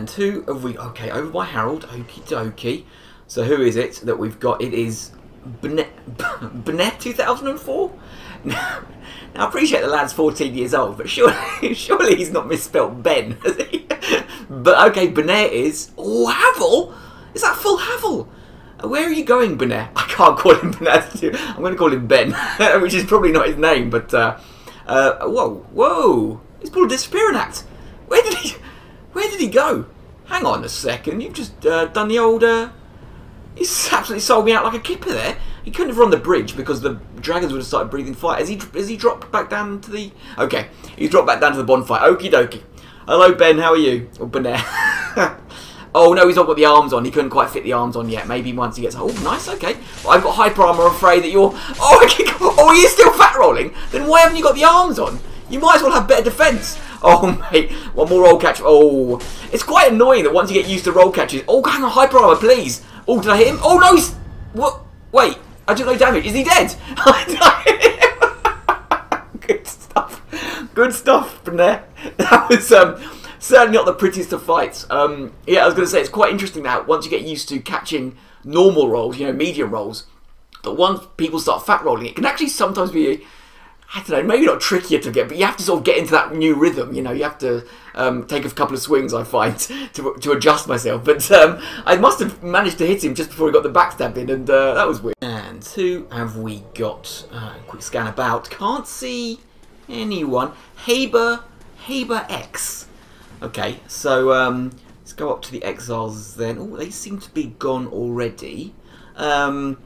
And who have we... Okay, over by Harold. Okie dokie. So who is it that we've got? It is Bnet, Bnet 2004? Now, now, I appreciate the lad's 14 years old, but surely, surely he's not misspelled Ben, but okay, Benet is... Oh, Havel? Is that full Havel? Where are you going, Benet? I can't call him Benet. I'm going to call him Ben, which is probably not his name, but... Uh, uh, whoa, whoa. He's pulled a disappearing act. Where did he... Where did he go? Hang on a second. You've just uh, done the old... Uh, he's absolutely sold me out like a kipper there. He couldn't have run the bridge because the dragons would have started breathing fire. Has he, has he dropped back down to the... Okay, he's dropped back down to the bonfire. Okie dokie. Hello, Ben. How are you? Oh, Benet. oh, no, he's not got the arms on. He couldn't quite fit the arms on yet. Maybe once he gets... Oh, nice. Okay. Well, I've got hyper armor. I'm afraid that you're... Oh, okay. oh, you're still fat rolling? Then why haven't you got the arms on? You might as well have better defence. Oh, mate. One more roll catch. Oh. It's quite annoying that once you get used to roll catches... Oh, hang on. Hyper armor, please. Oh, did I hit him? Oh, no, he's... What? Wait. I took no damage. Is he dead? Good stuff. Good stuff from there. That was um, certainly not the prettiest of fights. Um, yeah, I was going to say, it's quite interesting that once you get used to catching normal rolls, you know, medium rolls, that once people start fat rolling, it can actually sometimes be I don't know, maybe not trickier to get, but you have to sort of get into that new rhythm. You know, you have to um, take a couple of swings, I find, to, to adjust myself. But um, I must have managed to hit him just before he got the backstab in, and uh, that was weird. And who have we got? Uh, quick scan about. Can't see anyone. Haber, Haber X. Okay, so um, let's go up to the exiles then. Oh, they seem to be gone already. Um,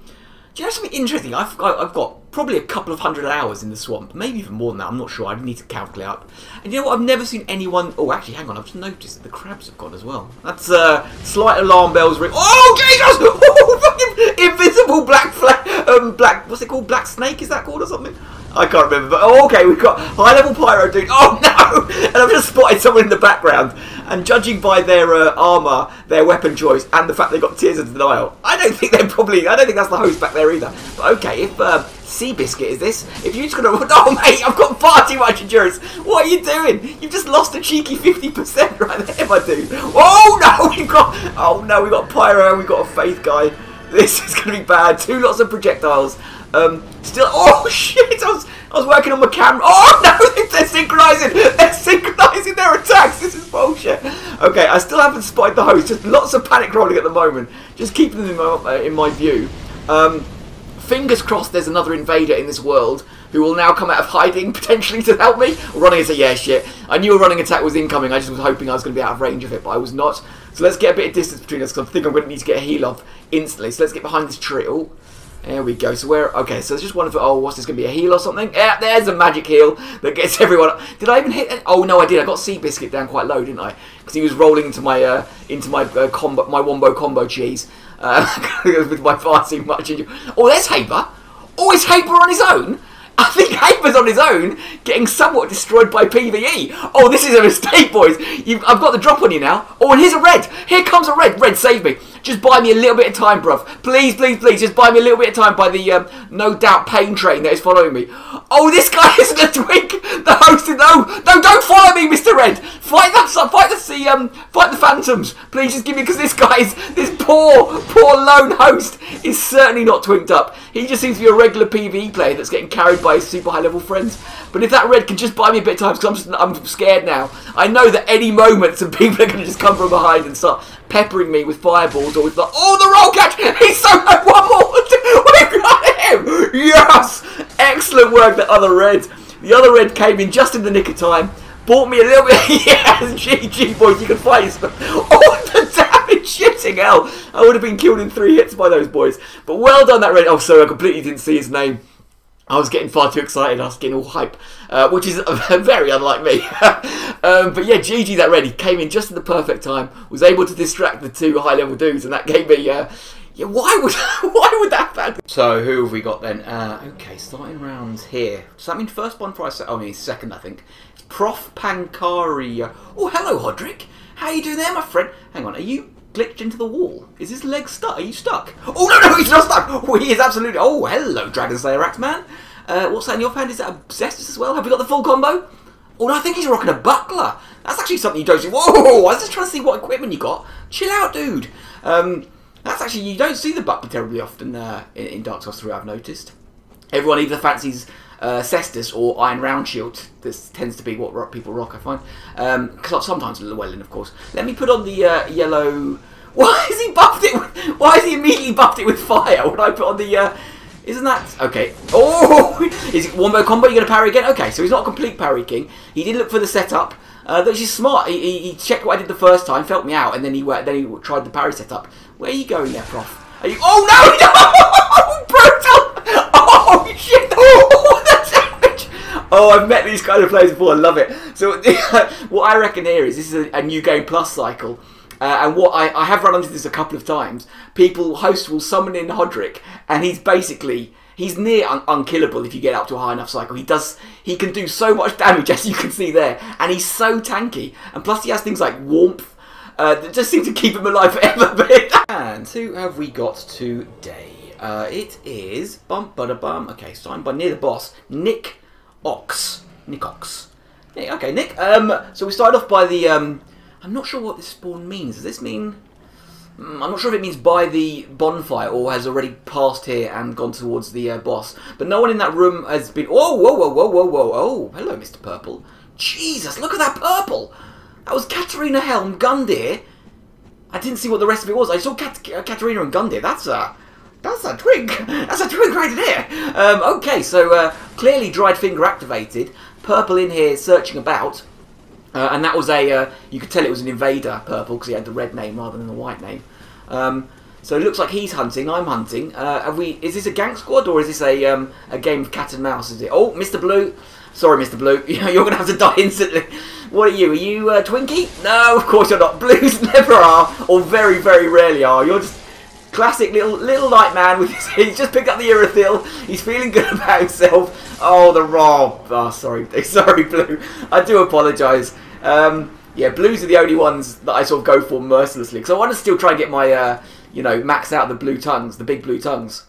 do you know something interesting? I've I've got probably a couple of hundred hours in the swamp, maybe even more than that. I'm not sure. I need to calculate up. And you know what? I've never seen anyone. Oh, actually, hang on. I've just noticed that the crabs have gone as well. That's uh, slight alarm bells ring. Oh Jesus! Oh, fucking invisible black flag. Um, black. What's it called? Black snake? Is that called or something? I can't remember. But oh, okay, we've got high level pyro dude. Oh no! And I've just spotted someone in the background. And judging by their uh, armor, their weapon choice, and the fact they've got tears of denial, I don't think they're probably. I don't think that's the host back there either. But okay, if uh, Seabiscuit is this, if you're just gonna, oh mate, I've got far too much endurance. What are you doing? You've just lost a cheeky fifty percent right there, my dude. Oh no, we've got. Oh no, we've got pyro. We've got a faith guy. This is gonna be bad. Two lots of projectiles. Um, still, oh shit! I was, I was working on my camera. Oh no, they're synchronizing. They're synchronizing their attacks. This is bullshit. Okay, I still haven't spotted the host. Just lots of panic rolling at the moment. Just keeping them in my, uh, in my view. Um, fingers crossed. There's another invader in this world who will now come out of hiding potentially to help me. Running attack, yeah, shit. I knew a running attack was incoming. I just was hoping I was going to be out of range of it, but I was not. So let's get a bit of distance between us because I think I'm going to need to get a heal off instantly. So let's get behind this tree. There we go. So where? Okay, so it's just one of. the. Oh, what's this going to be? A heal or something? Yeah, there's a magic heal that gets everyone. Did I even hit? It? Oh no, I did. I got Sea Biscuit down quite low, didn't I? Because he was rolling into my uh, into my uh, combo, my wombo combo cheese uh, with my far too much. Oh, there's Haber. Oh, is Haber on his own? I think Haber's on his own, getting somewhat destroyed by PVE. Oh, this is a mistake, boys. You've, I've got the drop on you now. Oh, and here's a red. Here comes a red. Red, save me. Just buy me a little bit of time, bruv. Please, please, please. Just buy me a little bit of time by the um, no doubt pain train that is following me. Oh, this guy isn't a twink. The host is no, no, don't follow me, Mr. Red. Fight that, fight the um, fight the phantoms. Please, just give me because this guy's this poor, poor lone host is certainly not twinked up. He just seems to be a regular PVE player that's getting carried by his super high level friends. But if that red can just buy me a bit of time, because I'm, I'm scared now. I know that any moment some people are going to just come from behind and start peppering me with fireballs or with the oh the roll catch. He's so one more. We've got him. Yes, excellent work. The other red. The other red came in just in the nick of time. Bought me a little bit. yes, GG boys, you can fight. Oh, the damage! Shitting hell! I would have been killed in three hits by those boys. But well done, that red. Oh, sorry, I completely didn't see his name. I was getting far too excited. I was getting all hype, uh, which is very unlike me. um, but yeah, GG that ready came in just at the perfect time. Was able to distract the two high level dudes, and that gave me. Uh, yeah, why would why would that happen? So who have we got then? Uh, okay, starting rounds here. Does that mean first bonfire? Oh, I mean second, I think. It's Prof Pankari. Oh, hello, Hodrick. How you doing there, my friend? Hang on, are you glitched into the wall. Is his leg stuck? Are you stuck? Oh, no, no, he's not stuck. Oh, he is absolutely... Oh, hello, Dragon Slayer Axe Man. Uh, what's that in your hand? Is that a Cestus as well? Have we got the full combo? Oh, no, I think he's rocking a buckler. That's actually something you don't see. Whoa! I was just trying to see what equipment you got. Chill out, dude. Um, that's actually you don't see the buckler terribly often uh, in, in Dark Souls 3. I've noticed. Everyone either fancies uh, Cestus or Iron Round Shield. This tends to be what rock, people rock, I find. Um, sometimes Llewellyn, of course. Let me put on the uh, yellow. Why is he buffed it? With, why is he immediately buffed it with fire? When I put on the. Uh, isn't that okay? Oh, is it one more combo? You're gonna parry again? Okay, so he's not a complete parry king. He did look for the setup. Uh, which smart. He, he, he, checked what I did the first time, felt me out, and then he then he tried the parry setup. Where are you going there, Prof? Are you? Oh no! Brutal! Oh shit! Oh! Oh, I've met these kind of players before. I love it. So what I reckon here is this is a, a new game plus cycle. Uh, and what I, I have run into this a couple of times. People host will summon in Hodrick, and he's basically he's near un unkillable if you get up to a high enough cycle. He does he can do so much damage as you can see there, and he's so tanky. And plus he has things like warmth uh, that just seem to keep him alive forever. and who have we got today? Uh, it is bum bada bum. Okay, I'm by near the boss, Nick Ox. Nick Ox. Okay, Nick. Um, so we start off by the. Um, I'm not sure what this spawn means. Does this mean? Mm, I'm not sure if it means by the bonfire or has already passed here and gone towards the uh, boss. But no one in that room has been. Oh, whoa, whoa, whoa, whoa, whoa! Oh, hello, Mr. Purple. Jesus, look at that purple! That was Catarina Helm Gundyr. I didn't see what the rest of it was. I saw Kat uh, Catarina and Gundyr. That's a. That's a twig. That's a twig right there. Um, okay, so uh, clearly dried finger activated. Purple in here searching about. Uh, and that was a, uh, you could tell it was an invader purple because he had the red name rather than the white name. Um, so it looks like he's hunting, I'm hunting. Uh, we? Is this a gang squad or is this a um, a game of cat and mouse? Is it? Oh, Mr. Blue. Sorry, Mr. Blue. You're going to have to die instantly. What are you? Are you uh, Twinkie? No, of course you're not. Blues never are, or very, very rarely are. You're just classic little little light man with his. He's just picked up the Irithyll. He's feeling good about himself. Oh, the Rob. Oh, sorry, sorry, Blue. I do apologise. Um, yeah, blues are the only ones that I sort of go for mercilessly because I want to still try and get my, uh, you know, max out the blue tongues, the big blue tongues.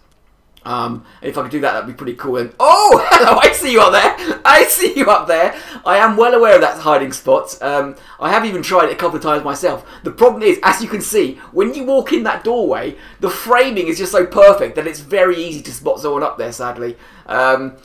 Um, if I could do that, that'd be pretty cool. And oh, hello! I see you up there. I see you up there. I am well aware of that hiding spot. Um, I have even tried it a couple of times myself. The problem is, as you can see, when you walk in that doorway, the framing is just so perfect that it's very easy to spot someone up there. Sadly, um,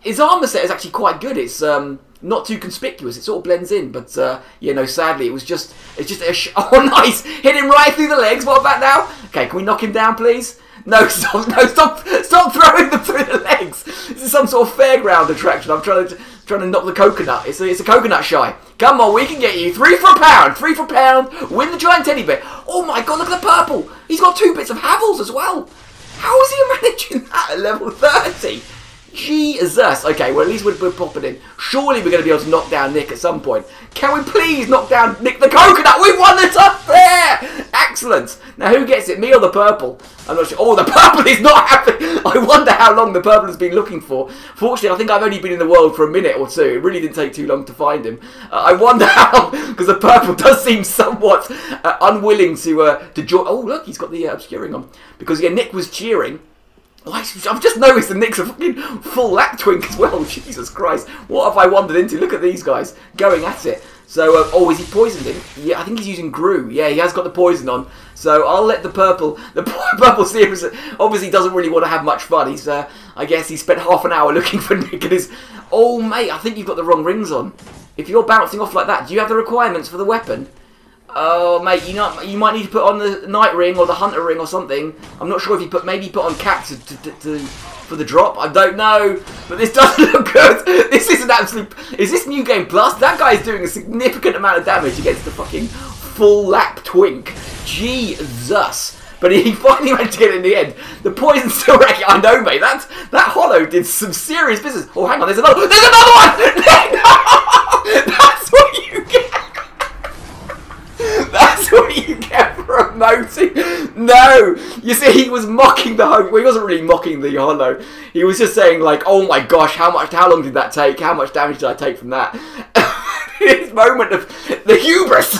his armor set is actually quite good. It's um, not too conspicuous. It sort of blends in, but uh, you know, sadly, it was just it's just a oh nice, hit him right through the legs. What about now? Okay, can we knock him down, please? No, stop, no, stop, stop throwing them through the legs. This is some sort of fairground attraction. I'm trying to trying to knock the coconut. It's a, it's a coconut shy. Come on, we can get you three for a pound. Three for a pound. Win the giant teddy bear. Oh my god, look at the purple. He's got two bits of Havels as well. How is he managing that at level 30? Jesus. Okay, well, at least we're, we're popping in. Surely we're going to be able to knock down Nick at some point. Can we please knock down Nick the Coconut? We've won the top there! Excellent. Now, who gets it, me or the purple? I'm not sure. Oh, the purple is not happy. I wonder how long the purple has been looking for. Fortunately, I think I've only been in the world for a minute or two. It really didn't take too long to find him. Uh, I wonder how, because the purple does seem somewhat uh, unwilling to uh, to join. Oh, look, he's got the uh, obscuring on. Because, yeah, Nick was cheering. I've just noticed the Knicks are fucking full lap twink as well. Jesus Christ. What have I wandered into? Look at these guys going at it. So, uh, oh, is he poisoned him? Yeah, I think he's using Grue. Yeah, he has got the poison on. So I'll let the purple, the purple series obviously doesn't really want to have much fun. He's, uh, I guess he spent half an hour looking for Nick and his, oh mate, I think you've got the wrong rings on. If you're bouncing off like that, do you have the requirements for the weapon? Oh, mate, you know, you might need to put on the night ring or the hunter ring or something. I'm not sure if you put maybe put on cap to, to, to, for the drop. I don't know, but this doesn't look good. This is an absolute. Is this new game plus? That guy is doing a significant amount of damage against the fucking full lap twink. Jesus. But he finally managed to get it in the end. The poison still wrecking. I know, mate. That that hollow did some serious business. Oh, hang on. There's another. There's another one. That's what you. That's what you get for emoting. No, you see, he was mocking the home. Well, he wasn't really mocking the hollow. He was just saying like, "Oh my gosh, how much? How long did that take? How much damage did I take from that?" his moment of the hubris.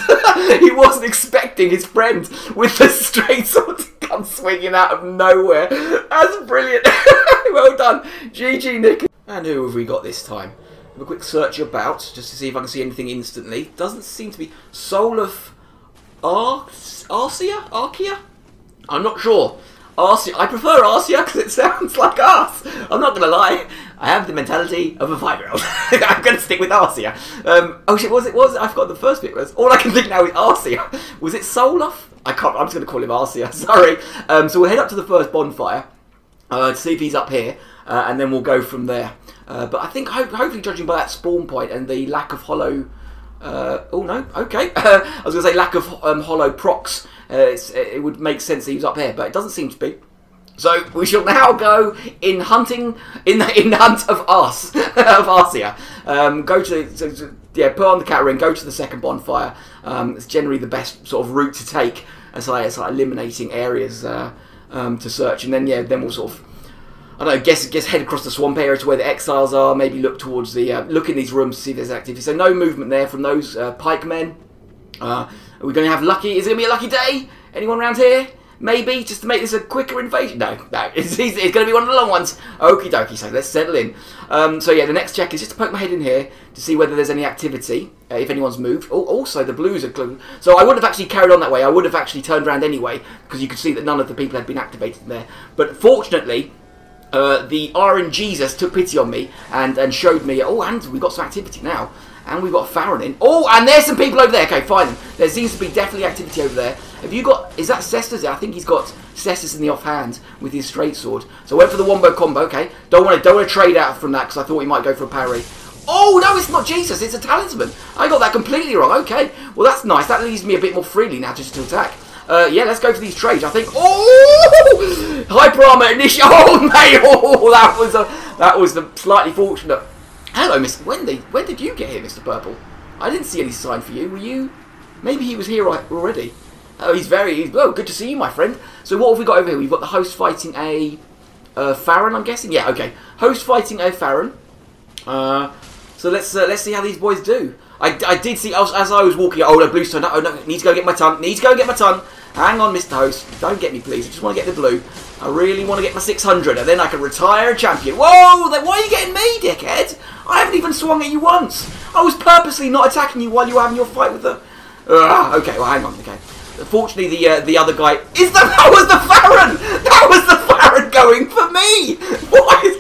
he wasn't expecting his friend with the straight sword to come swinging out of nowhere. That's brilliant. well done, GG Nick. And who have we got this time? Have a quick search about just to see if I can see anything instantly. Doesn't seem to be Soul of Ar Arcia? Arcia? I'm not sure. Arcia. I prefer Arcia because it sounds like us. I'm not gonna lie. I have the mentality of a five-year-old. I'm gonna stick with Arcia. Um, oh shit, was it? Was? I forgot the first bit was. All I can think now is Arcia. Was it Soloth? I can't. I'm just gonna call him Arcia. Sorry. Um, so we'll head up to the first bonfire uh, to see if he's up here, uh, and then we'll go from there. Uh, but I think, ho hopefully, judging by that spawn point and the lack of hollow. Uh, oh no, okay. I was going to say lack of um, hollow procs. Uh, it would make sense that he was up here, but it doesn't seem to be. So we shall now go in hunting in the in hunt of us of Arcia. Um, go to, so, so, yeah, put on the cat ring. Go to the second bonfire. Um, it's generally the best sort of route to take as I as like eliminating areas uh, um, to search, and then yeah, then we'll sort of I don't know, guess guess head across the swamp area to where the exiles are. Maybe look towards the uh, look in these rooms to see if there's activity. So no movement there from those uh, pikemen. Uh, are we going to have lucky? Is it going to be a lucky day? Anyone around here? Maybe just to make this a quicker invasion. No, no, it's, it's, it's going to be one of the long ones. Okie dokie. So let's settle in. Um, so yeah, the next check is just to poke my head in here to see whether there's any activity. Uh, if anyone's moved. Oh, also the blues are glued. So I would have actually carried on that way. I would have actually turned around anyway because you could see that none of the people had been activated there. But fortunately, uh, the RNGesus took pity on me and, and showed me, oh, and we've got some activity now. And we've got Farron in. Oh, and there's some people over there. Okay, fine. There seems to be definitely activity over there. Have you got... Is that Cestus? I think he's got Cestus in the offhand with his straight sword. So I went for the wombo combo. Okay. Don't want to don't want to trade out from that because I thought he might go for a parry. Oh, no, it's not Jesus. It's a talisman. I got that completely wrong. Okay. Well, that's nice. That leaves me a bit more freely now just to attack. Uh, yeah, let's go for these trades. I think. Oh, hyper armor initial. Oh, mate. Oh, that was a that was the slightly fortunate. Hello, Miss. When did when did you get here, Mister Purple? I didn't see any sign for you. Were you? Maybe he was here already. Oh, he's very. He's, oh, good to see you, my friend. So what have we got over here? We've got the host fighting a uh, Farron, I'm guessing. Yeah, okay. Host fighting a Farron. Uh, so let's uh, let's see how these boys do. I, I did see as, I was walking. Oh no, blue stone. Oh no, need to go get my tongue. Need to go get my ton. Hang on, Mr. Host. Don't get me, please. I just want to get the blue. I really want to get my 600, and then I can retire a champion. Whoa! Why are you getting me, dickhead? I haven't even swung at you once. I was purposely not attacking you while you were having your fight with the. Uh, okay, well, hang on. Okay. Fortunately, the uh, the other guy is the that was the Farron. That was the Farron going for me. Why is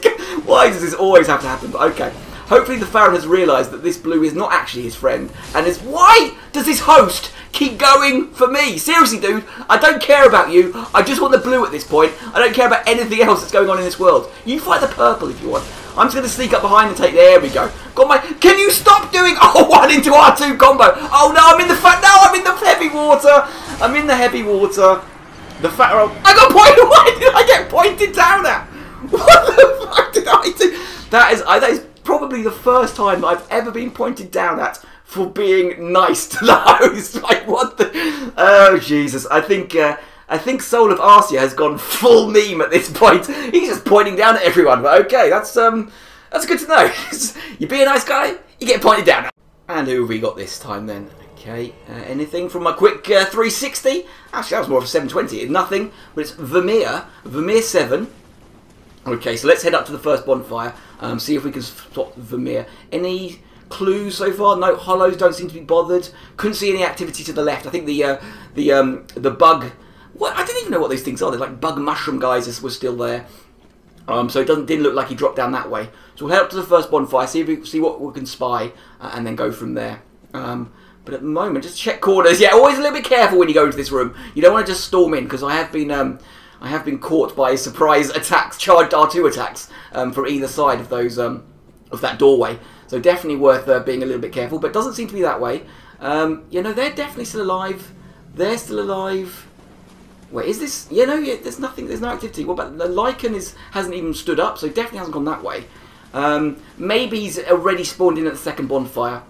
why does this always have to happen? But okay. Hopefully the Farron has realised that this blue is not actually his friend and is why does this host keep going for me? Seriously dude, I don't care about you. I just want the blue at this point. I don't care about anything else that's going on in this world. You fight the purple if you want. I'm just going to sneak up behind and take. There we go. Got my. Can you stop doing? Oh, one into R2 combo. Oh no, I'm in the fat. Now I'm in the heavy water. I'm in the heavy water. The fat. Oh, I got pointed. Why did I get pointed down at? What the fuck did I do? That is. That is probably the first time I've ever been pointed down at for being nice to the host. like what the? Oh Jesus! I think uh, I think Soul of Arcia has gone full meme at this point. He's just pointing down at everyone. But okay, that's um that's good to know. you be a nice guy, you get pointed down. And who have we got this time then? Okay, uh, anything from my quick uh, 360? Actually, that was more of a 720. It's nothing, but it's Vermeer, Vermeer 7. Okay, so let's head up to the first bonfire. Um, see if we can spot Vermeer. Any clues so far? No, hollows don't seem to be bothered. Couldn't see any activity to the left. I think the uh, the um, the bug. What I didn't even know what these things are. They're like bug mushroom guys was still there. Um, so it doesn't didn't look like he dropped down that way. So we'll head up to the first bonfire, see if we see what we can spy, uh, and then go from there. Um, but at the moment, just check corners. Yeah, always a little bit careful when you go into this room. You don't want to just storm in because I have been um, I have been caught by surprise attacks, charged R2 attacks um, from either side of those um, of that doorway. So definitely worth uh, being a little bit careful, but doesn't seem to be that way. Um, you know, they're definitely still alive. They're still alive. Wait, is this? Yeah, no, yeah, there's nothing. There's no activity. What about the Lycan? Is hasn't even stood up, so definitely hasn't gone that way. Um, maybe he's already spawned in at the second bonfire.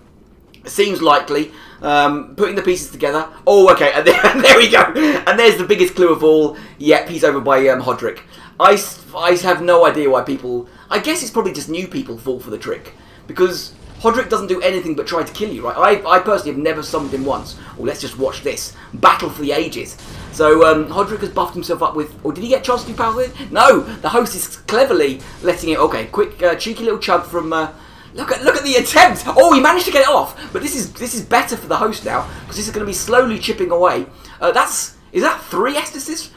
Seems likely. Um, putting the pieces together. Oh, okay, and there, there, we go. And there's the biggest clue of all. Yep, he's over by um, Hodrick. I, I have no idea why people... I guess it's probably just new people fall for the trick. Because Hodrick doesn't do anything but try to kill you, right? I, I personally have never summoned him once. Well, let's just watch this. Battle for the ages. So, um, Hodrick has buffed himself up with... Or did he get chance to power? No! The host is cleverly letting it... Okay, quick, uh, cheeky little chug from... Uh, Look at look at the attempt. Oh, he managed to get it off. But this is this is better for the host now because this is going to be slowly chipping away. Uh, that's is that three Estus's?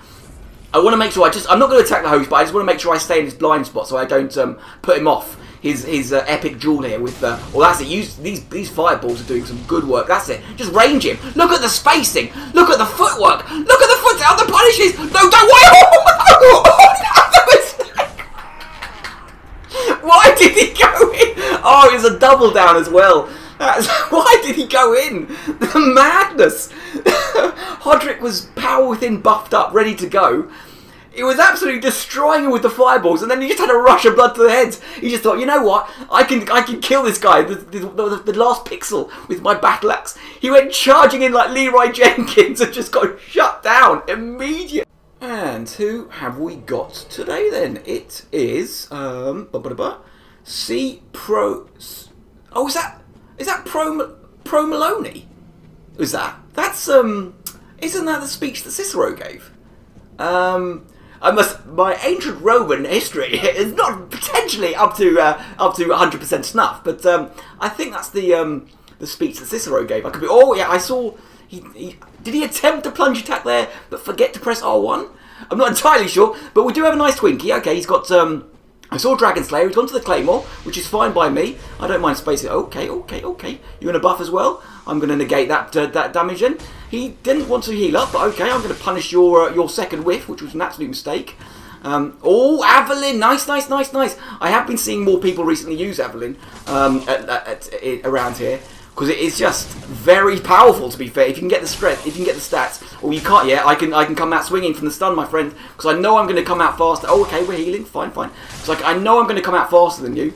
I want to make sure I just I'm not going to attack the host, but I just want to make sure I stay in his blind spot so I don't um, put him off his his uh, epic duel here with. Uh, well, that's it. Use these these fireballs are doing some good work. That's it. Just range him. Look at the spacing. Look at the footwork. Look at the foot. How the punishes. No, don't wait. Why did he go in? Oh, it was a double down as well. That's, why did he go in? The madness. Hodrick was power within buffed up, ready to go. It was absolutely destroying him with the fireballs, and then he just had a rush of blood to the head. He just thought, you know what? I can I can kill this guy, the, the, the, the last pixel, with my battle axe. He went charging in like Leroy Jenkins and just got shut down immediately. And who have we got today then? It is um blah, blah, blah, C Pro. Oh, is that is that Pro Pro Maloney? Is that that's um? Isn't that the speech that Cicero gave? Um, I must. My ancient Roman history is not potentially up to uh, up to 100 percent snuff, but um, I think that's the um the speech that Cicero gave. I could be. Oh yeah, I saw. He, he did he attempt a plunge attack there, but forget to press R1? I'm not entirely sure, but we do have a nice Twinkie. Okay, he's got um. I saw Dragon Slayer. He's gone to the Claymore, which is fine by me. I don't mind spacing. Okay, okay, okay. You're going to buff as well. I'm going to negate that uh, that damage. Then he didn't want to heal up, but okay. I'm going to punish your uh, your second whiff, which was an absolute mistake. Um, oh, Avelyn, nice, nice, nice, nice. I have been seeing more people recently use Avelyn um, at, at, at, around here because it is just very powerful. To be fair, if you can get the strength, if you can get the stats, or you can't yet, I can I can come out swinging from the stun, my friend, because I know I'm going to come out faster. Oh, okay, we're healing, fine, fine. It's like I know I'm going to come out faster than you,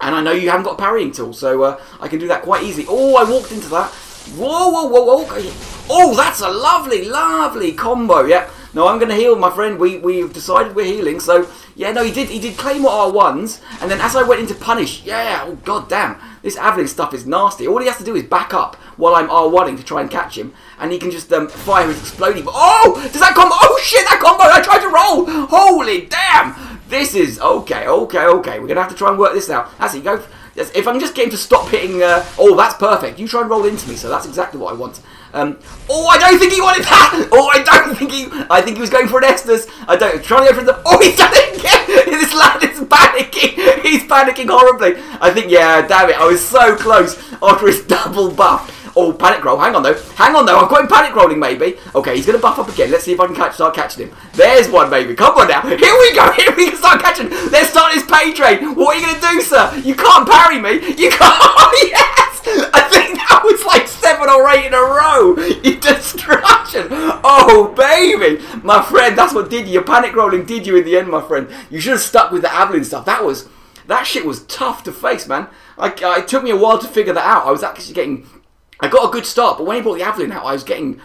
and I know you haven't got a parrying tool, so uh, I can do that quite easy. Oh, I walked into that. Whoa, whoa, whoa, whoa. Oh, that's a lovely, lovely combo. Yeah. No, I'm going to heal, my friend. We we've decided we're healing. So yeah, no, he did he did claim what R ones, and then as I went into punish, yeah, oh god damn, this Avelyn stuff is nasty. All he has to do is back up while I'm R oneing to try and catch him, and he can just um, fire his exploding. Oh, does that combo? Oh shit, that combo! I tried to roll. Holy damn! This is okay, okay, okay. We're gonna have to try and work this out. That's it. Go. If I can just get him to stop hitting, uh, oh, that's perfect. You try and roll into me, so that's exactly what I want. Um, oh, I don't think he wanted that. Oh, I don't think he. I think he was going for an Estus. I don't. Trying to go for the. Oh, he's done it again. This lad is panicking. He's panicking horribly. I think. Yeah, damn it. I was so close after his double buff. Oh, panic roll. Hang on though. Hang on though. I've got him panic rolling maybe. Okay, he's going to buff up again. Let's see if I can catch, start catching him. There's one maybe. Come on now. Here we go. Here we can start catching. Let's start his pay train. What are you going to do, sir? You can't parry me. You can't. Oh, yes. I think that was like seven or eight in a row. You destruction. Oh, baby. My friend, that's what did you. Your panic rolling did you in the end, my friend. You should have stuck with the Avelyn stuff. That was... That shit was tough to face, man. I, uh, it took me a while to figure that out. I was actually getting I got a good start, but when he brought the Avelyn out, I was getting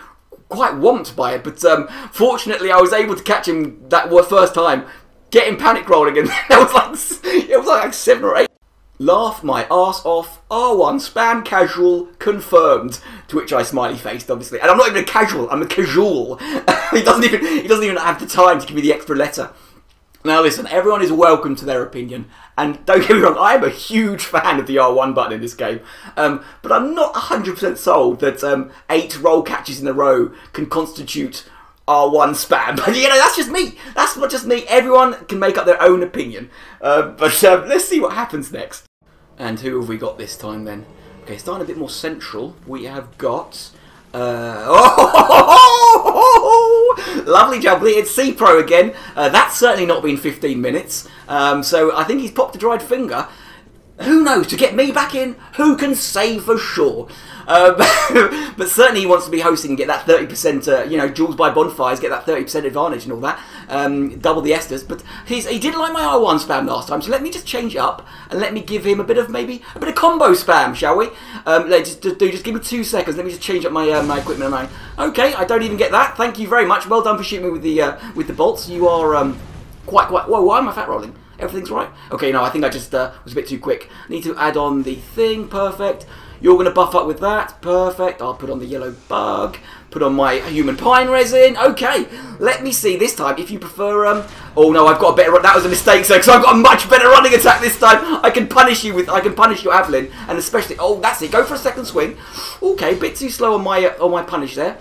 quite whomped by it. But um, fortunately, I was able to catch him that first time, get him panic rolling, and that was like it was like seven or eight. Laugh my ass off. R1 spam casual confirmed. To which I smiley faced, obviously, and I'm not even a casual. I'm a casual. he doesn't even he doesn't even have the time to give me the extra letter. Now listen, everyone is welcome to their opinion, and don't get me wrong, I am a huge fan of the R1 button in this game, um, but I'm not 100% sold that um, eight roll catches in a row can constitute R1 spam. But you know, that's just me. That's not just me. Everyone can make up their own opinion. Uh, but um, let's see what happens next. And who have we got this time then? Okay, starting a bit more central, we have got uh, oh, lovely jubbly. It's C Pro again. Uh, that's certainly not been 15 minutes. Um, so I think he's popped a dried finger. Who knows? To get me back in, who can say for sure? Um, but certainly he wants to be hosting and get that 30%, uh, you know, Jules by Bonfires, get that 30% advantage and all that. Um, double the Estus. But he's, he didn't like my R1 spam last time, so let me just change it up and let me give him a bit of maybe a bit of combo spam, shall we? Um, let just, just, do, just give me two seconds. Let me just change up my uh, my equipment. And I, okay, I don't even get that. Thank you very much. Well done for shooting me with the uh, with the bolts. You are um, quite quite. Whoa, why am I fat rolling? Everything's right. Okay, no, I think I just uh, was a bit too quick. Need to add on the thing. Perfect. You're going to buff up with that. Perfect. I'll put on the yellow bug. Put on my human pine resin. Okay. Let me see this time if you prefer. Um. Oh no, I've got a better. That was a mistake, sir. Because I've got a much better running attack this time. I can punish you with. I can punish your Avelyn, and especially. Oh, that's it. Go for a second swing. Okay, bit too slow on my uh, on my punish there.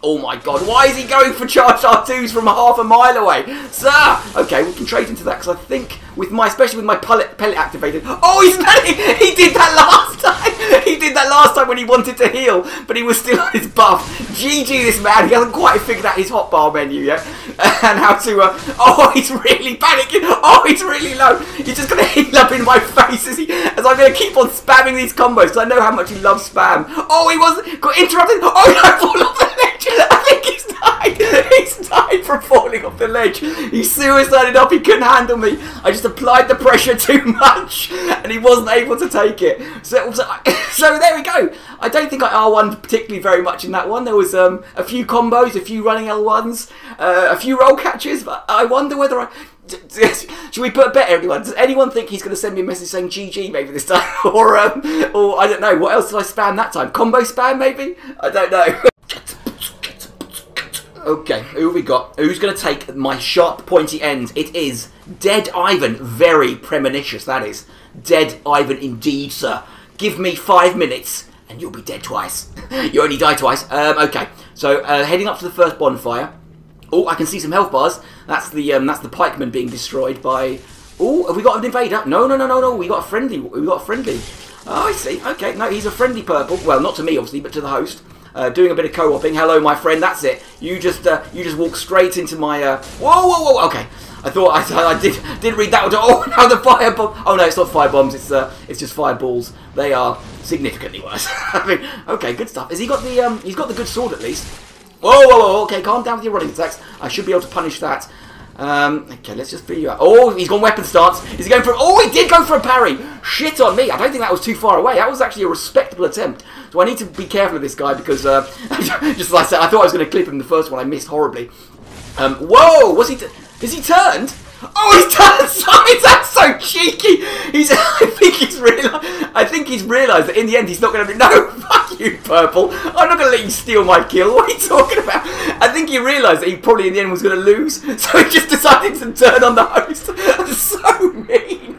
Oh my god, why is he going for charged R2s from half a mile away? Sir! Okay, we can trade into that because I think with my, especially with my pellet, pellet activated. Oh, he's manning! He did that last time! He did that last time when he wanted to heal, but he was still on his buff. GG this man, he hasn't quite figured out his hotbar menu yet. And how to, uh, oh, he's really panicking. Oh, he's really low. He's just going to heal up in my face as, he, as I'm going to keep on spamming these combos because I know how much he loves spam. Oh, he was, got interrupted. Oh, no, fall off. I think he's died. He's died from falling off the ledge. He suicided up. He couldn't handle me. I just applied the pressure too much, and he wasn't able to take it. So, so, so there we go. I don't think I R1 particularly very much in that one. There was um, a few combos, a few running L1s, uh, a few roll catches, but I wonder whether I... Should we put a bet, everyone? Does anyone think he's going to send me a message saying GG maybe this time? or, um, or I don't know, what else did I spam that time? Combo spam maybe? I don't know. Okay, who we got? Who's going to take my sharp, pointy end? It is Dead Ivan. Very premonitious, that is. Dead Ivan indeed, sir. Give me five minutes and you'll be dead twice. you only die twice. Um, okay, so uh, heading up to the first bonfire. Oh, I can see some health bars. That's the um, that's the pikeman being destroyed by. Oh, have we got an invader? No, no, no, no, no. We got a friendly. We got a friendly. Oh, I see. Okay, no, he's a friendly purple. Well, not to me, obviously, but to the host uh, doing a bit of co-oping. Hello, my friend. That's it. You just uh, you just walk straight into my. Uh... Whoa, whoa, whoa. Okay. I thought I, I did didn't read that. Oh, now the firebomb. Oh no, it's not firebombs. It's uh, it's just fireballs. They are significantly worse. I mean, okay, good stuff. Has he got the um? He's got the good sword at least. Whoa, whoa, whoa. Okay, calm down with your running attacks. I should be able to punish that. Um, okay, let's just figure out. Oh, he's gone weapon stance. Is he going for... Oh, he did go for a parry. Shit on me. I don't think that was too far away. That was actually a respectable attempt. So I need to be careful of this guy because, uh, just as I said, I thought I was going to clip him the first one. I missed horribly. Um, whoa! Was he... Is he turned? Oh, he's turned sides. That's so cheeky. He's. I think he's realised. I think he's realised that in the end he's not going to be. No, you, purple. I'm not going to let you steal my kill. What are you talking about? I think he realised that he probably in the end was going to lose, so he just decided to turn on the host. so mean.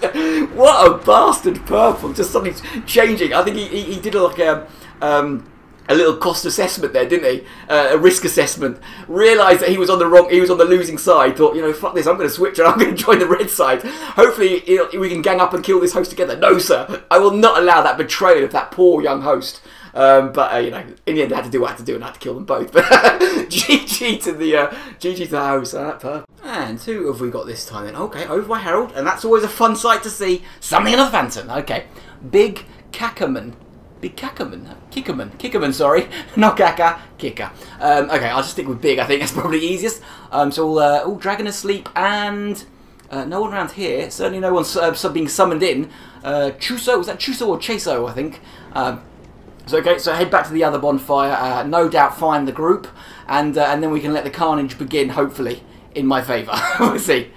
What a bastard, purple. Just something changing. I think he he, he did like a. Um, a little cost assessment there, didn't he? Uh, a risk assessment. Realised that he was on the wrong, he was on the losing side. Thought, you know, fuck this, I'm going to switch and I'm going to join the red side. Hopefully, we can gang up and kill this host together. No, sir, I will not allow that betrayal of that poor young host. Um, but uh, you know, in the end, I had to do what I had to do, and I had to kill them both. But GG to the uh, GG to the host. Uh, and who have we got this time? Then okay, over by Harold, and that's always a fun sight to see. Something in a phantom. Okay, Big Cackerman. Big Kackerman. Kickerman. Kickerman, sorry. Not Kaka. Kicker. Um, okay, I'll just stick with Big. I think that's probably easiest. Um, so all, uh, all Dragon asleep and... Uh, no one around here. Certainly no one uh, being summoned in. Uh, Chuso, was that Chuso or Chaso, I think? Um, so okay, so head back to the other bonfire. Uh, no doubt find the group. And, uh, and then we can let the carnage begin, hopefully, in my favour. we'll see.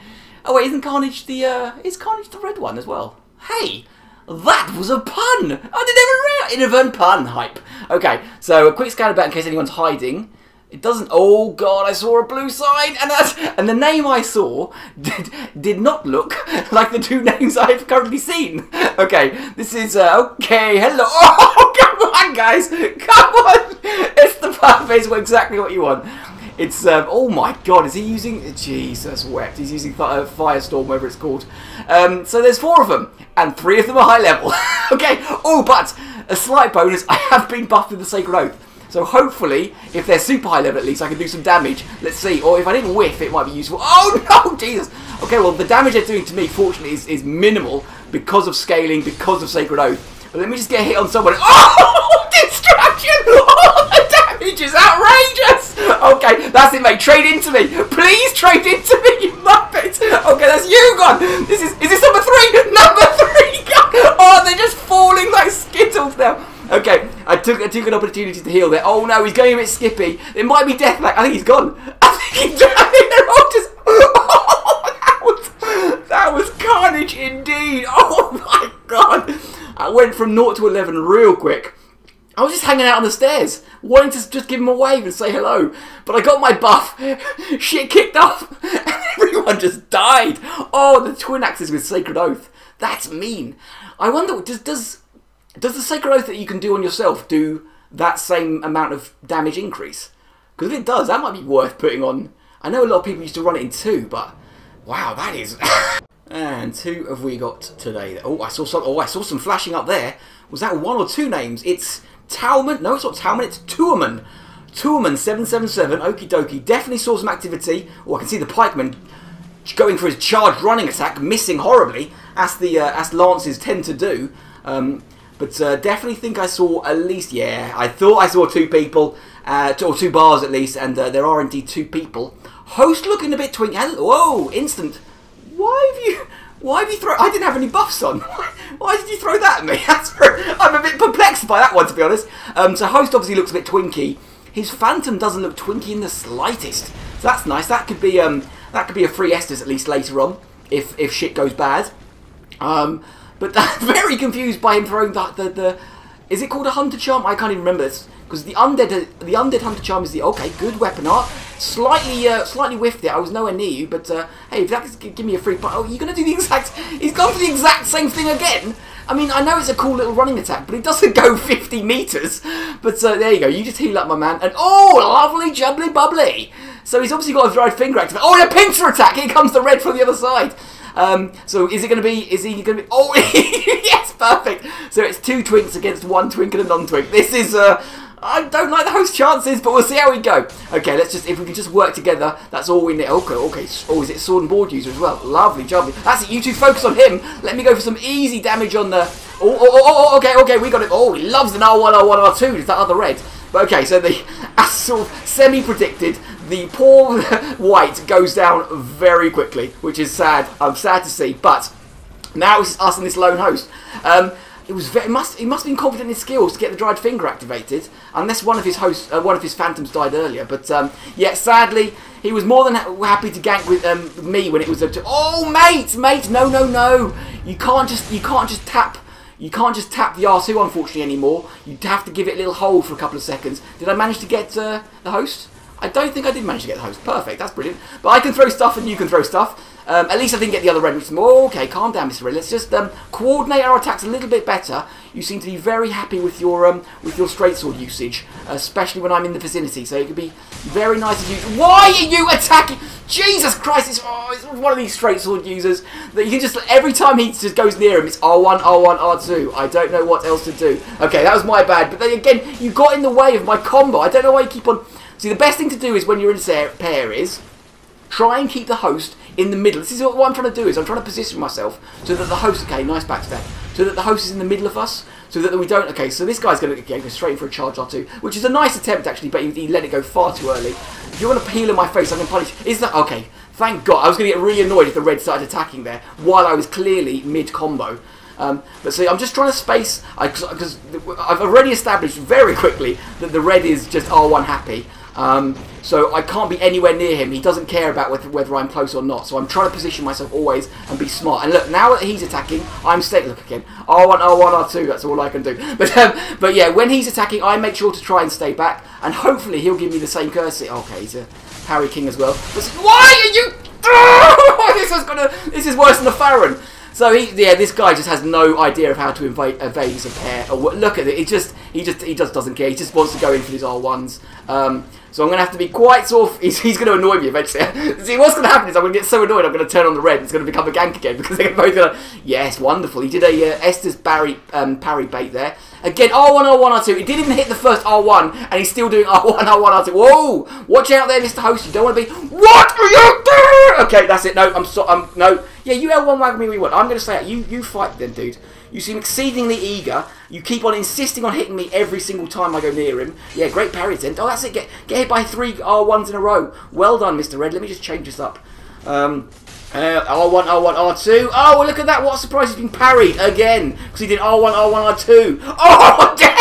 Oh wait, isn't Carnage the... Uh, is Carnage the red one as well? Hey! That was a pun! I didn't even realize. Inadvertent pun hype. Okay, so a quick scan about in case anyone's hiding. It doesn't. Oh god, I saw a blue sign, and that's, and the name I saw did did not look like the two names I've currently seen. Okay, this is uh, okay. Hello. Oh, come on, guys, come on. It's the perfect. Exactly what you want. It's um, oh my god, is he using Jesus wept? He's using uh, Firestorm, whatever it's called. Um, so there's four of them, and three of them are high level. okay. Oh, but a slight bonus: I have been buffed with the Sacred Oath. So hopefully, if they're super high level at least, I can do some damage. Let's see. Or if I didn't whiff, it might be useful. Oh no, Jesus. Okay, well the damage they're doing to me, fortunately, is, is minimal because of scaling, because of Sacred Oath. But let me just get hit on someone. Oh, distraction! Oh, the damage is outrageous! Okay, that's it, mate. Trade into me. Please trade into me, you muppet. Okay, that's you gone. This is, is this number three? Number three. Oh, they're just falling like skittles now. Okay, I took I took an opportunity to heal there. Oh no, he's going a bit skippy. It might be Deathback. I think he's gone. I think they're all oh, just. Oh, that was that was carnage indeed. Oh my god. I went from 0 to 11 real quick. I was just hanging out on the stairs, wanting to just give him a wave and say hello. But I got my buff, shit kicked off, and everyone just died. Oh, the twin axes with Sacred Oath. That's mean. I wonder, does does does the Sacred Oath that you can do on yourself do that same amount of damage increase? Because if it does, that might be worth putting on. I know a lot of people used to run it in two, but wow, that is. and who have we got today? Oh, I saw some. Oh, I saw some flashing up there. Was that one or two names? It's Talman. No, it's not Talman. It's seven seven seven. Okie dokie. Definitely saw some activity. Oh, I can see the pikeman going for his charged running attack, missing horribly, as the uh, as lances tend to do. Um, but uh, definitely think I saw at least, yeah, I thought I saw two people, uh, or two bars at least, and uh, there are indeed two people. Host looking a bit twink. Whoa, instant. Why have you? Why have you thrown? I didn't have any buffs on. Why did you throw that at me? I'm a bit perplexed by that one, to be honest. Um, so host obviously looks a bit twinky. His phantom doesn't look twinky in the slightest. So that's nice. That could be um, that could be a free Estus at least later on if if shit goes bad. Um, but I'm very confused by him throwing that the, the is it called a hunter charm? I can't even remember this because the undead the undead hunter charm is the okay good weapon art. Slightly uh, slightly whiffed it. I was nowhere near you, but uh, hey, if that could give me a free. Oh, you're gonna do the exact. He's gone for the exact same thing again. I mean, I know it's a cool little running attack, but it doesn't go 50 meters. But uh, there you go. You just heal up, my man. And oh, lovely jubbly bubbly. So he's obviously got a dried finger activate. Oh, and a pincer attack. Here comes the red from the other side. Um, so is it going to be? Is he going to be? Oh, yes, perfect. So it's two twinks against one twink and a non-twink. This is. Uh, I don't like the host chances, but we'll see how we go. Okay, let's just if we can just work together. That's all we need. Okay, okay. Oh, is it sword and board user as well? Lovely job. That's it. You two focus on him. Let me go for some easy damage on the. Oh, oh, oh, oh okay, okay. We got it. Oh, he loves an R1, R1, R2. Is that other red? But okay, so the as sort of semi-predicted, the poor white goes down very quickly, which is sad. I'm sad to see, but now it's us and this lone host. Um, it was very, must he must have been confident in his skills to get the dried finger activated, unless one of his hosts, uh, one of his phantoms died earlier. But um, sadly, he was more than ha happy to gank with um, me when it was a. Oh, mate, mate, no, no, no! You can't just you can't just tap you can't just tap the R2 unfortunately anymore. You'd have to give it a little hold for a couple of seconds. Did I manage to get uh, the host? I don't think I did manage to get the host. Perfect, that's brilliant. But I can throw stuff and you can throw stuff. Um, at least I didn't get the other red, which is more... Okay, calm down, Mr. Red. Let's just um, coordinate our attacks a little bit better. You seem to be very happy with your um, with your straight sword usage, especially when I'm in the vicinity. So it could be very nice of you... Why are you attacking? Jesus Christ, it's, oh, it's one of these straight sword users that you can just... Every time he just goes near him, it's R1, R1, R2. I don't know what else to do. Okay, that was my bad. But then again, you got in the way of my combo. I don't know why you keep on... See, the best thing to do is when you're in a pair is try and keep the host in the middle. This is what, I'm trying to do is I'm trying to position myself so that the host, okay, nice backstep, so that the host is in the middle of us, so that we don't, okay, so this guy's going to go straight for a charge R2, which is a nice attempt actually, but he, he let it go far too early. If you want to peel in my face, I can punish. Is that, okay, thank God. I was going to get really annoyed if the red started attacking there while I was clearly mid-combo. Um, but see, I'm just trying to space, because I've already established very quickly that the red is just R1 happy. Um, so I can't be anywhere near him. He doesn't care about whether, whether, I'm close or not. So I'm trying to position myself always and be smart. And look, now that he's attacking, I'm staying. Look again. R1, R1, R2. That's all I can do. But um, but yeah, when he's attacking, I make sure to try and stay back. And hopefully he'll give me the same courtesy. Okay, he's a parry king as well. But why are you? this is gonna. This is worse than the Farron. So he, yeah, this guy just has no idea of how to evade, evade his pair. Or look at it. He just, he just, he just doesn't care. He just wants to go in for these R1s. Um, so I'm going to have to be quite sort of... He's, he's going to annoy me eventually. See, what's going to happen is I'm going to get so annoyed I'm going to turn on the red. It's going to become a gank again because they're both going to... Yes, wonderful. He did a uh, Estus parry um, parry bait there. Again, R1, R1, R2. He didn't even hit the first R1 and he's still doing R1, R1, R2. Whoa! Watch out there, Mr. Host. You don't want to be... What are you doing? Okay, that's it. No, I'm so... Um, no. Yeah, you L1 wag me we want. I'm going to say You, you fight then, dude. You seem exceedingly eager. You keep on insisting on hitting me every single time I go near him. Yeah, great parry attempt. Oh, that's it. Get, get hit by three R1s in a row. Well done, Mr. Red. Let me just change this up. Um, uh, R1, R1, R2. Oh, well, look at that. What a surprise. He's been parried again. Because he did R1, R1, R2. Oh, death!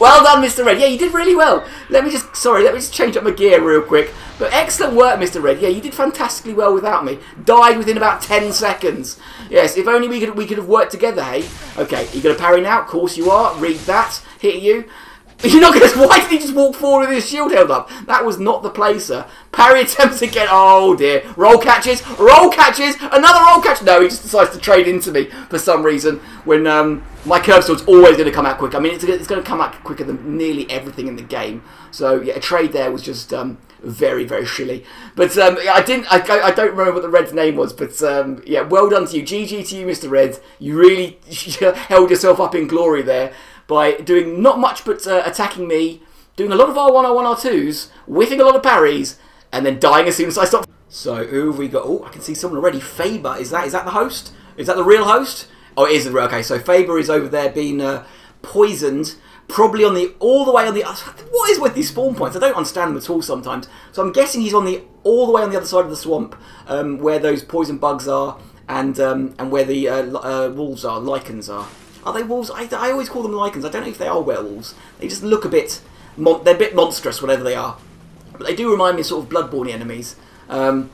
Well done, Mr. Red. Yeah, you did really well. Let me just, sorry, let me just change up my gear real quick. But excellent work, Mr. Red. Yeah, you did fantastically well without me. Died within about 10 seconds. Yes, if only we could we could have worked together, hey? Okay, you going to parry now? Of course you are. Read that. Hit you. You're not to. Why did he just walk forward with his shield held up? That was not the play, sir. Parry attempts again. Oh dear. Roll catches. Roll catches. Another roll catch. No, he just decides to trade into me for some reason. When um, my curve sword's always going to come out quick. I mean, it's, it's going to come out quicker than nearly everything in the game. So yeah, a trade there was just um, very very shilly. But um, I didn't. I, I don't remember what the red's name was. But um, yeah, well done to you. GG to you, Mr. Red. You really held yourself up in glory there by doing not much but uh, attacking me, doing a lot of R1, R1, R2s, whiffing a lot of parries, and then dying as soon as I stop. So who have we got? Oh, I can see someone already. Faber, is that is that the host? Is that the real host? Oh, it is. the real. Okay, so Faber is over there being uh, poisoned, probably on the all the way on the. What is with these spawn points? I don't understand them at all sometimes. So I'm guessing he's on the all the way on the other side of the swamp, um, where those poison bugs are, and um, and where the uh, uh, wolves are, lycans are. Are they wolves? I, I always call them lycans. I don't know if they are werewolves. They just look a bit... they're a bit monstrous, whatever they are. But they do remind me of sort of Bloodborne enemies. Um,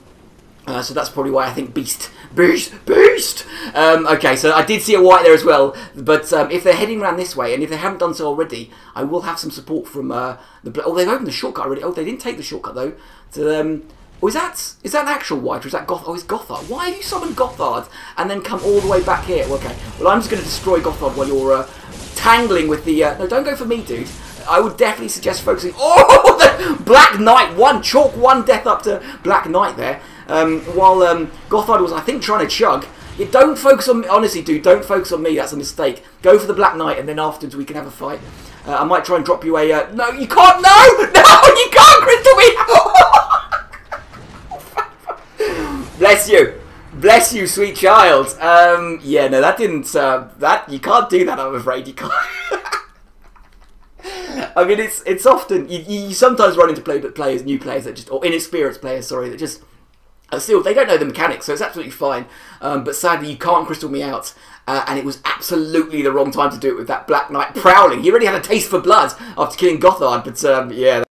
uh, so that's probably why I think Beast. Beast! Beast! Um, okay, so I did see a white there as well. But um, if they're heading around this way, and if they haven't done so already, I will have some support from uh, the... Oh, they've opened the shortcut already. Oh, they didn't take the shortcut, though. To, um, Oh, is that is that an actual white or is that Goth? Oh, it's Gotthard. Why have you summoned Gotthard and then come all the way back here? Okay, well I'm just going to destroy Gotthard while you're uh, tangling with the. Uh, no, don't go for me, dude. I would definitely suggest focusing. Oh, the Black Knight one chalk one death up to Black Knight there. Um, while um, Gotthard was, I think, trying to chug. You don't focus on me. Honestly, dude, don't focus on me. That's a mistake. Go for the Black Knight, and then afterwards we can have a fight. Uh, I might try and drop you a. Uh, no, you can't. No, no, you can't, Crystal. Bless you. Bless you, sweet child. Um, yeah, no, that didn't. Uh, that you can't do that. I'm afraid you can't. I mean, it's it's often you, you sometimes run into play, players, new players that just or inexperienced players, sorry, that just uh, still they don't know the mechanics, so it's absolutely fine. Um, but sadly, you can't crystal me out, uh, and it was absolutely the wrong time to do it with that Black Knight prowling. He already had a taste for blood after killing Gotthard, but um, yeah.